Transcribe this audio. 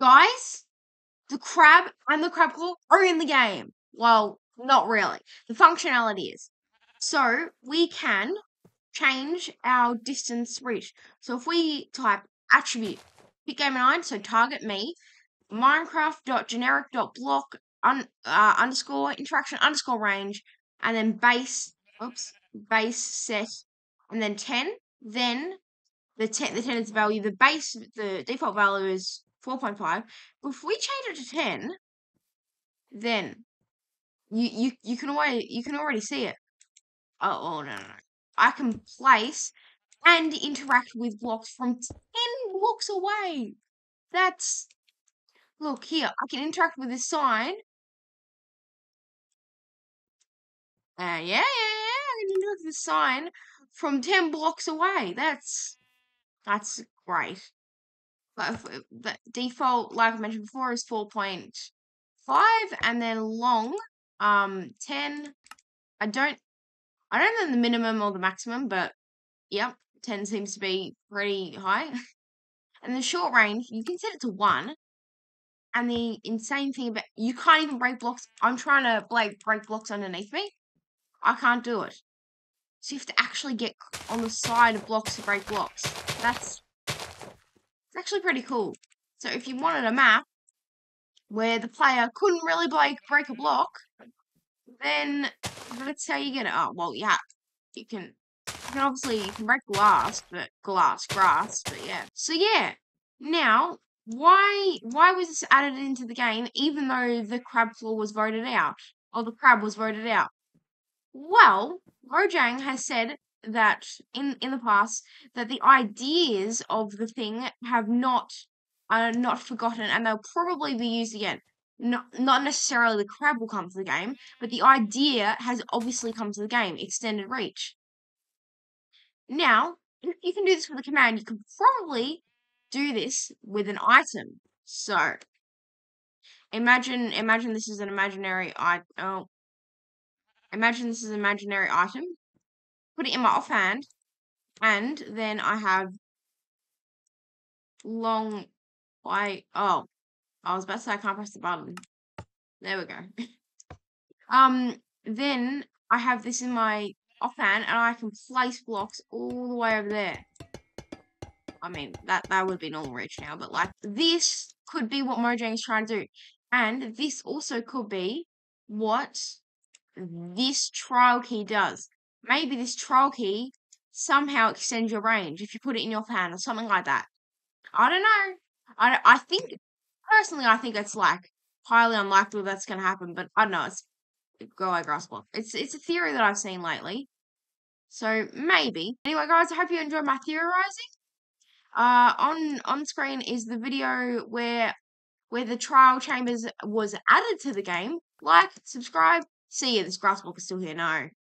Guys, the crab and the crab claw are in the game. Well, not really. The functionality is. So we can change our distance reach. So if we type attribute pick game nine, so target me, Minecraft.generic.block un, uh, underscore interaction underscore range, and then base oops base set, and then ten. Then the ten the ten is the value. The base the default value is four point five. If we change it to ten, then you you you can already you can already see it. Oh, oh no no no! I can place and interact with blocks from ten blocks away. That's look here. I can interact with this sign. Uh, yeah, yeah, yeah. I can interact with this sign from ten blocks away. That's that's great. But the default, like I mentioned before, is four point five, and then long, um, ten. I don't, I don't know the minimum or the maximum, but yep, ten seems to be pretty high. and the short range, you can set it to one. And the insane thing about you can't even break blocks. I'm trying to break break blocks underneath me. I can't do it. So you have to actually get on the side of blocks to break blocks. That's actually pretty cool. So if you wanted a map where the player couldn't really break break a block, then that's how you get it. Oh well, yeah, you can. You can obviously you can break glass, but glass, grass, but yeah. So yeah, now why why was this added into the game even though the crab claw was voted out or the crab was voted out? Well, Mojang has said that in in the past that the ideas of the thing have not are not forgotten and they'll probably be used again. Not not necessarily the crab will come to the game, but the idea has obviously come to the game, extended reach. Now, you can do this with a command, you can probably do this with an item. So imagine imagine this is an imaginary I oh imagine this is an imaginary item put it in my offhand, and then I have long. I oh, I was about to say I can't press the button. There we go. um, then I have this in my offhand, and I can place blocks all the way over there. I mean, that that would be normal reach now, but like this could be what Mojang is trying to do, and this also could be what this trial key does maybe this trial key somehow extends your range if you put it in your fan or something like that. I don't know. I, I think, personally, I think it's like highly unlikely that's going to happen, but I don't know. It's go away grass block. It's, it's a theory that I've seen lately. So maybe. Anyway, guys, I hope you enjoyed my theorizing. Uh, on on screen is the video where where the trial chambers was added to the game. Like, subscribe. See you. This grass block is still here. No.